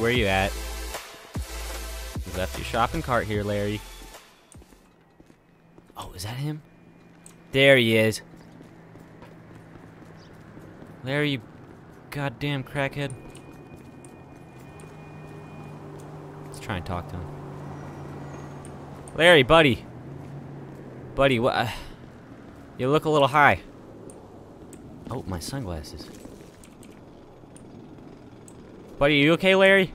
where you at? You left your shopping cart here, Larry. Oh, is that him? There he is. Larry, you goddamn crackhead. Let's try and talk to him. Larry, buddy. Buddy, what? Uh, you look a little high. Oh, my sunglasses. Buddy, you okay, Larry?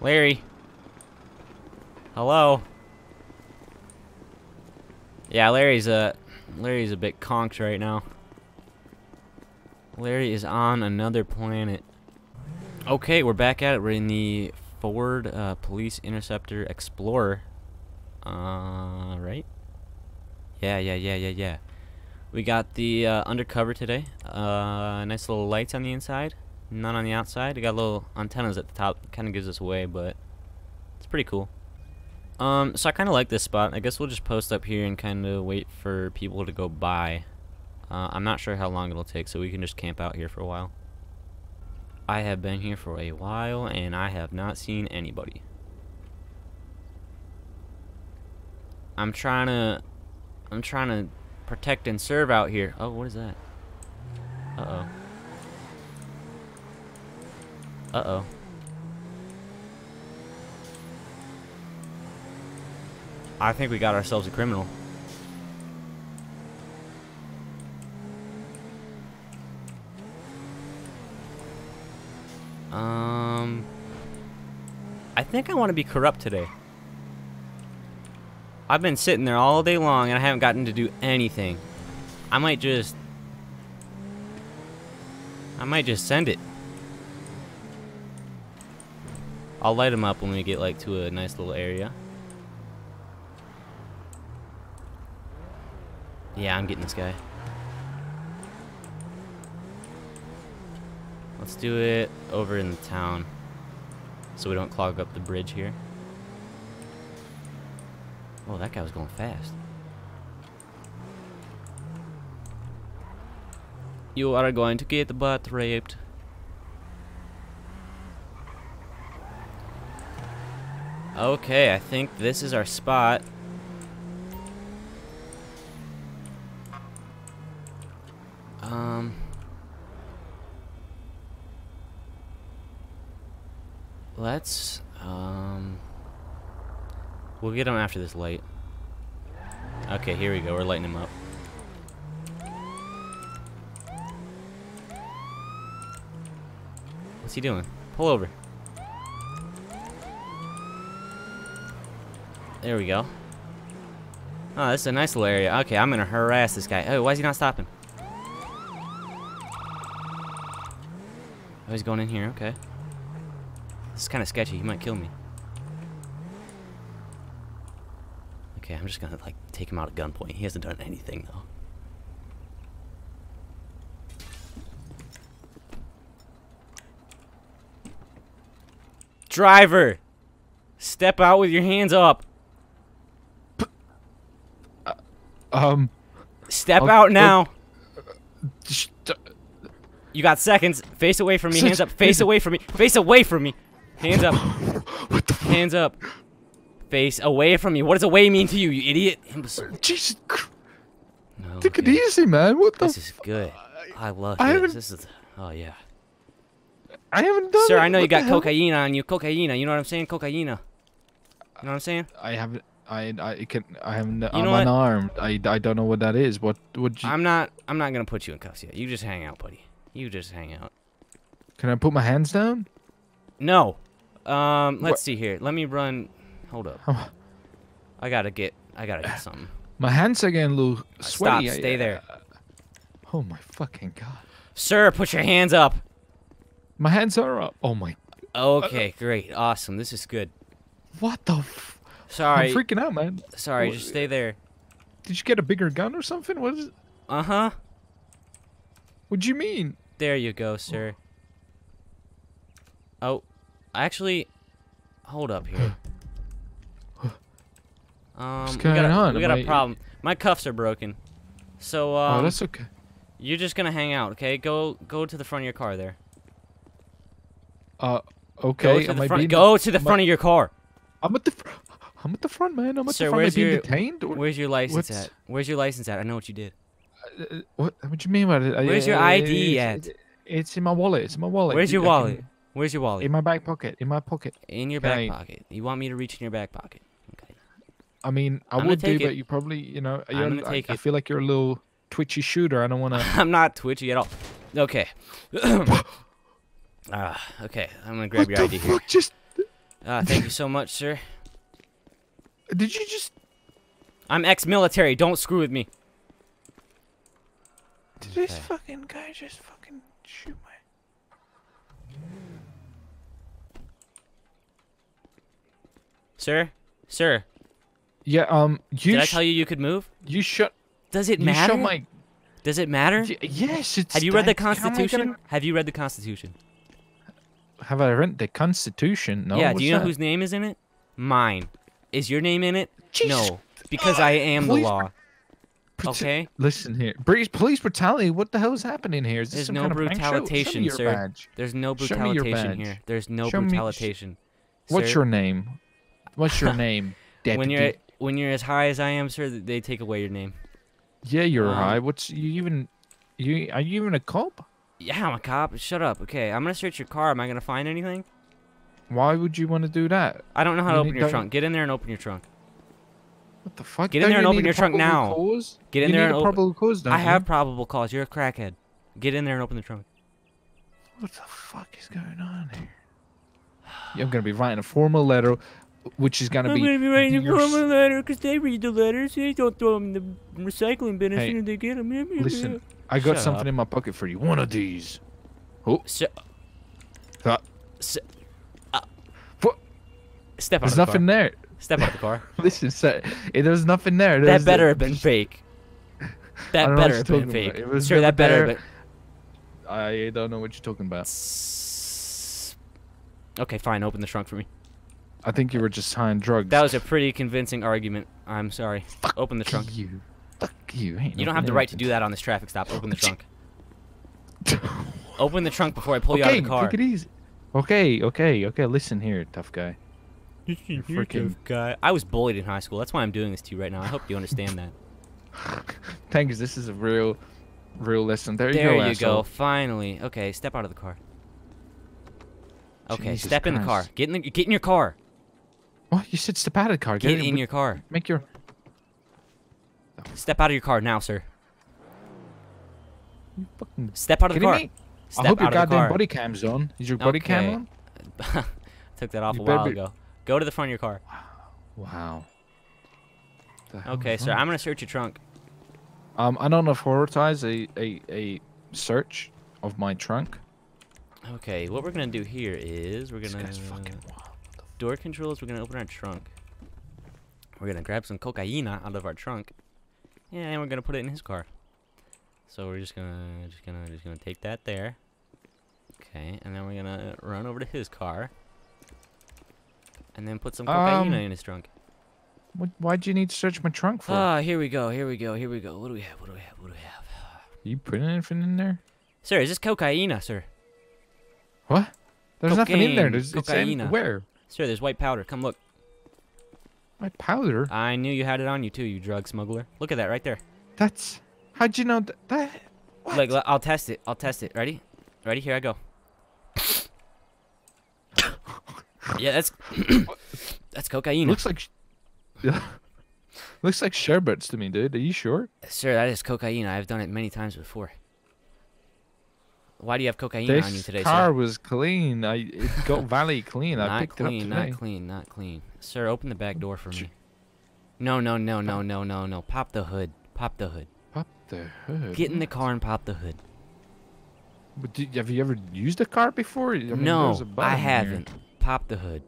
Larry? Hello? Yeah, Larry's a Larry's a bit conked right now. Larry is on another planet. Okay, we're back at it. We're in the Ford uh, Police Interceptor Explorer. Uh, right? Yeah, yeah, yeah, yeah, yeah. We got the uh, undercover today. Uh, nice little lights on the inside, none on the outside. It got little antennas at the top. Kind of gives us away, but it's pretty cool. Um, so I kind of like this spot. I guess we'll just post up here and kind of wait for people to go by. Uh, I'm not sure how long it'll take, so we can just camp out here for a while. I have been here for a while, and I have not seen anybody. I'm trying to... I'm trying to protect and serve out here. Oh, what is that? Uh-oh. Uh-oh. I think we got ourselves a criminal. Um, I think I want to be corrupt today. I've been sitting there all day long and I haven't gotten to do anything. I might just... I might just send it. I'll light them up when we get like to a nice little area. Yeah, I'm getting this guy. Let's do it over in the town. So we don't clog up the bridge here. Oh, that guy was going fast. You are going to get butt raped. Okay, I think this is our spot. Um... Let's, um... We'll get him after this light. Okay, here we go. We're lighting him up. What's he doing? Pull over. There we go. Oh, this is a nice little area. Okay, I'm gonna harass this guy. Oh, why is he not stopping? Oh, he's going in here. Okay. This is kind of sketchy. He might kill me. Okay, I'm just gonna, like, take him out at gunpoint. He hasn't done anything, though. Driver! Step out with your hands up. Um. Step I'll- out now. sh- You got seconds. Face away from me. Hands up. Face away from me. Face away from me. Hands up. What the? Hands up. Face away from me. What does away mean to you, you idiot? Imbecile. Jesus. Christ. No, Take it okay. easy, man. What the? This is good. I love I this. This is. Oh yeah. I haven't done Sir, it. I know you What the got cocaine on you. Cocaine. You know what I'm saying? Cocaine. You know what I'm saying? I haven't. I I can. I haven't. know I'm what? unarmed. I I don't know what that is. What would you? I'm not. I'm not gonna put you in cuffs yet. You just hang out, buddy. You just hang out. Can I put my hands down? No. Um. Let's What- see here. Let me run. Hold up. Oh. I gotta get. I gotta get something. My hands are getting a little Stop. sweaty. I- Stay there. Oh my fucking god. Sir, put your hands up. My hands are up. Oh my. Okay. Great. Awesome. This is good. What the? Sorry. I'm freaking out, man. Sorry. Wha- Just stay there. Did you get a bigger gun or something? What is? it? Uh huh. What do you mean? There you go, sir. Oh, actually, hold up here. Um, What's we going got a, on? We got Am a I- problem. My cuffs are broken. So um, oh, that's okay. you're just gonna hang out, okay? Go go to the front of your car there. Uh, okay. Go to the I front. Go to the front of your car. I'm at the. Fr- I'm at the front, man. I'm at Sir, the front. where's your- detained? Or, Where's your license what's- at? Where's your license at? I know what you did. uh, what? What do you mean by it? Uh, Where's your uh, ID it's- at? It's in my wallet. It's in my wallet. Where's your I can- wallet? Where's your wallet? In my back pocket. In my pocket. In your back I- pocket. You want me to reach in your back pocket? Okay. I mean, I I'm would do, it. but you probably, you know, I'm gonna I, take I it. feel like you're a little twitchy shooter. I don't want to. I'm not twitchy at all. Okay. Ah, okay. I'm gonna grab what your ID here. fuck? Just Ah, thank you so much, sir. Did you just? I'm ex-military. Don't screw with me. Did this Okay. fucking guy just fucking shoot my? Sir? Sir, Yeah. Um. You. did I tell you you could move? You shut. Does it You matter? shut my. Does it matter? Y- yes. It's. Have you read the that- how am I gonna- Constitution? Have you read the Constitution? Have I read the Constitution? No. yeah, what's do you know that? whose name is in it? Mine. Is your name in it? Jesus No, because I am the law. Okay? Listen here, British police brutality. What the hell is happening here? Is this There's some no kind of prank show? Show me brutalitation, your sir. badge. There's no Show me your brutalitation badge. here. There's no Show me- sh- brutalitation. What's sir. your name? What's your name, deputy? when you're when you're as high as I am, sir, they take away your name. yeah, you're um, high. What's you even? You are you even a cop? Yeah, I'm a cop. Shut up. Okay, I'm gonna search your car. Am I gonna find anything? Why would you want to do that? I don't know how to open your trunk. Get in there and open your trunk. What the fuck? Get in Don't there and open your trunk now. Cause? Get in you there and open- probable cause, I have probable cause. You're a crackhead. Get in there and open the trunk. What the fuck is going on here? I'm gonna be writing a formal letter, which is gonna be. I'm gonna be writing your formal letter because they read the letters. They don't throw them in the recycling bin as Hey, soon as they get them. Listen, I got Shut something up. in my pocket for you. One of these. Oh, So, so, uh, What? Step out there's of the nothing car. there. Step out of the car. Listen, sir, eh, there's nothing there. that better the- have been fake. That don't know what better have been about. fake. It was never that better have there. been. I don't know what you're talking about. Okay, fine. Open the trunk for me. I think you were just high on drugs. That was a pretty convincing argument. I'm sorry. Fuck Open the trunk. You. Fuck you. Ain't You don't have the right to do that on this traffic stop. Open the trunk. Open the trunk before I pull you out okay, of the car. take it easy. Okay, okay, okay. Listen here, tough guy. Freaking- guy. I was bullied in high school. That's why I'm doing this to you right now. I hope you understand that. Thanks. This is a real, real lesson. There, there you go. you go. Finally. Okay, step out of the car. Okay, Jesus step in the car. Get in the get in your car. What? You said step out of the car. Get it- in your car. Make your. Step out of your car now, sir. You fucking Step out of the car. me? Step I hope your goddamn body cam's on. Is your body cam Okay. on? Took that off You a while be- ago. Go to the front of your car. Wow. Hell Okay, sir. I'm gonna search your trunk. Um, I don't authorize a, a, a search of my trunk. Okay, what we're gonna do here is we're gonna guy's fucking wild. door controls. We're gonna open our trunk. We're gonna grab some cocaina out of our trunk, and we're gonna put it in his car. So we're just gonna just gonna just gonna take that there. Okay, and then we're gonna run over to his car, and then put some cocaine Um, in his trunk. What, why'd you need to search my trunk for? Ah, here we go. Here we go. Here we go. What do we have? What do we have? What do we have? you putting anything in there? Sir, is this cocaine, sir? What? There's nothing in there. There's in, where? Sir, there's white powder. Come look. White powder. I knew you had it on you too, you drug smuggler. Look at that right there. That's. How'd you know that? that what? Like, I'll test it. I'll test it. Ready? Ready? Here I go. Yeah, that's that's cocaine. looks like. yeah, looks like sherbets to me, dude. Are you sure? Sir, that is cocaine. I've done it many times before. Why do you have cocaine on you This today, car sir? was clean. I it got valley clean. I Not picked clean, it up today. not clean, not clean. Sir, open the back door for me. No, no, no, no, no, no, no. Pop the hood. Pop the hood. Pop the hood. Get in the car and pop the hood. But did, have you ever used a car before? I mean, no, there's haven't. here. Pop the hood.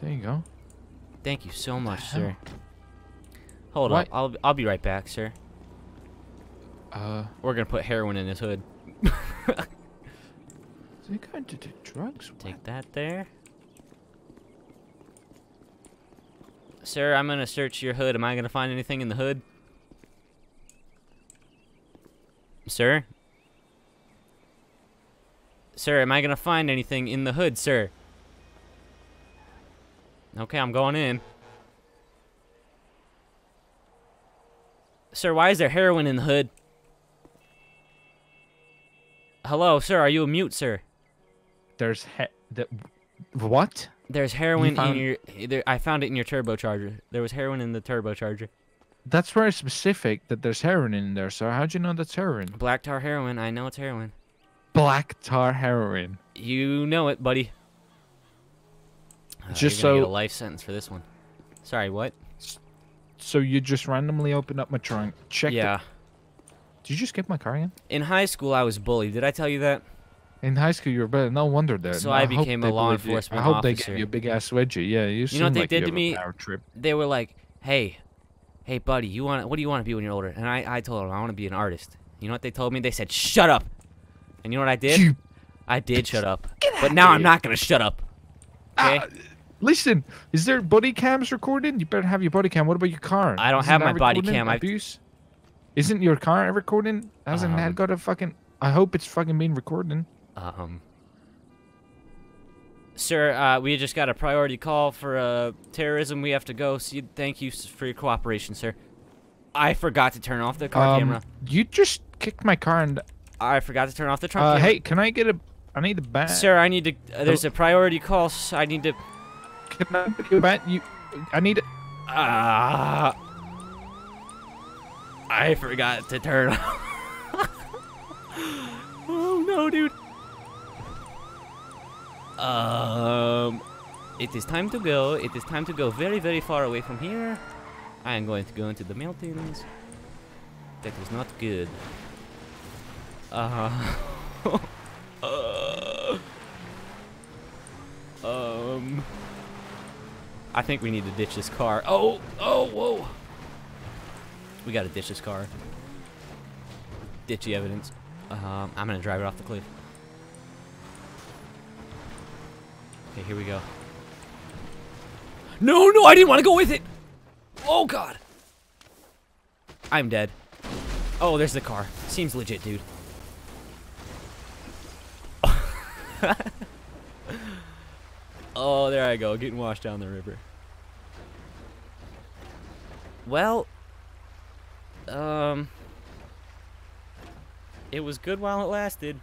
There you go. Thank you so much, sir. Hold up. I'll I'll be right back, sir. Uh, We're gonna put heroin in his hood. he going to do drugs? Take that there. Sir, I'm gonna search your hood. Am I gonna find anything in the hood? Sir? Sir, am I gonna find anything in the hood, sir? Okay, I'm going in. Sir, why is there heroin in the hood? Hello, sir, are you a mute, sir? There's he- the what? There's heroin found- in your. There, I found it in your turbocharger. There was heroin in the turbocharger. That's very specific that there's heroin in there, sir. How'd you know that's heroin? Black tar heroin. I know it's heroin. Black tar heroin. You know it, buddy. Uh, Just you're gonna get so- a life sentence for this one. Sorry, what? So you just randomly opened up my trunk, checked. it- yeah. Did you just get my car again? In high school, I was bullied. Did I tell you that? In high school, you were better. No wonder that. So No, I became a law enforcement officer. I hope they gave you a big ass wedgie. Yeah, you. You know what they like did to me? Trip. They were like, "Hey, hey, buddy, you want? What do you want to be when you're older?" And I, I told them I want to be an artist. You know what they told me? They said, "Shut up." And you know what I did? You- I did shut up. But now I'm not gonna shut up. Okay? Ah, listen, is there body cams recording? You better have your body cam. What about your car? I don't Isn't have my body cam. Abuse? Isn't your car recording? Hasn't Um, that got a fucking? I hope it's fucking been recording. Um, sir, uh, we just got a priority call for uh, terrorism. We have to go. See, thank you for your cooperation, sir. I forgot to turn off the car Um, camera. You just kicked my car and. I forgot to turn off the trunk Uh, hey, can I get a? I need a bat. Sir, I need to. Uh, there's a priority call. s- I need to. Can I get a bat? You. I need. Ah. I forgot to turn off. oh no, dude. Um, it is time to go. It is time to go very, very far away from here. I am going to go into the mountains. That is not good. Uh. uh um. I think we need to ditch this car. Oh, oh, whoa. We gotta ditch this car. Ditchy evidence. Um, I'm gonna drive it off the cliff. Okay, here we go. No, no, I didn't want to go with it. Oh God. I'm dead. Oh, there's the car. Seems legit, dude. oh, there I go, getting washed down the river. Well, um, it was good while it lasted.